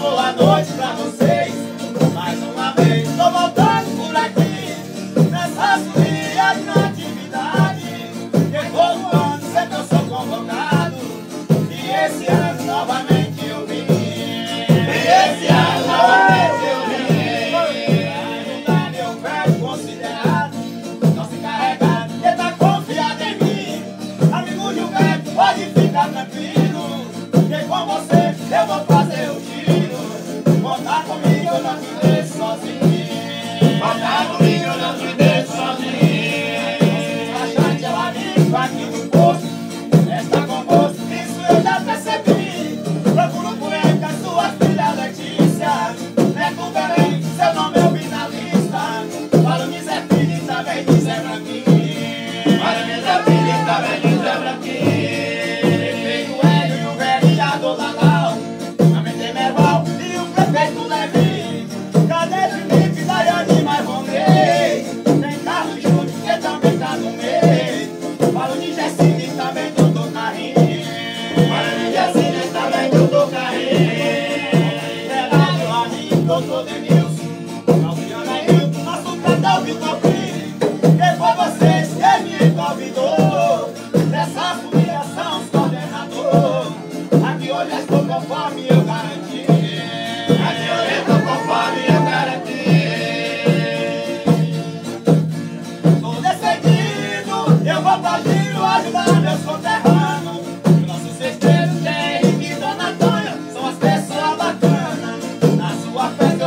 boa noite pra vocês. Mais uma vez tô voltando por aqui. Nessa subida na atividade Que todo ano sempre eu sou convocado. E esse ano novamente eu vim. E esse ano novamente eu vim. Ainda meu velho considerado. Não se encarregado que tá confiado em mim? Amigo Gilberto, pode ficar tranquilo. Que com você eu vou conmigo la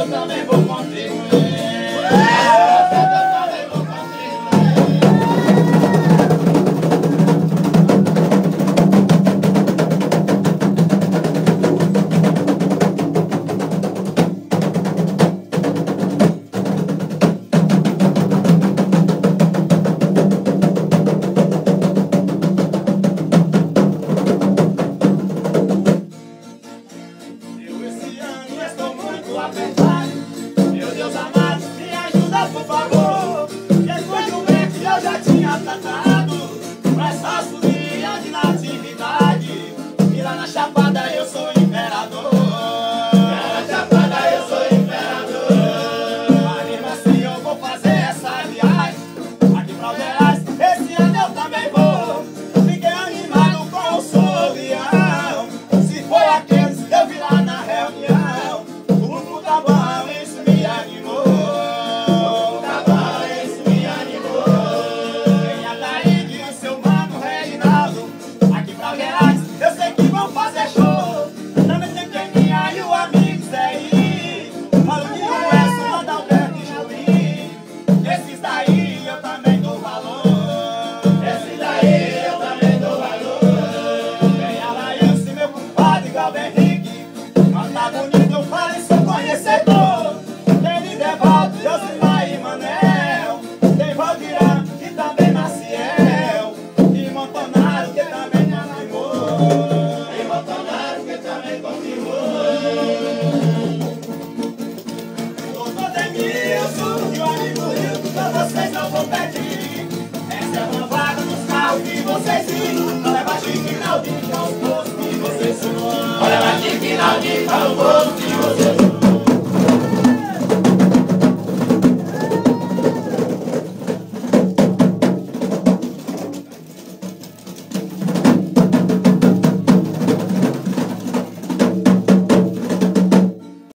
eu também vou contribuir. tinha tratado Pra essa folia de natividade. Vira na chapada também continuou. Doutor Demilson e o amigo Rio, pra vocês eu vou pedir. Essa é uma vaga nos carros que vocês viram. Olha baixinho, final de calçoso que vocês são. Olha baixinho, final de calçoso.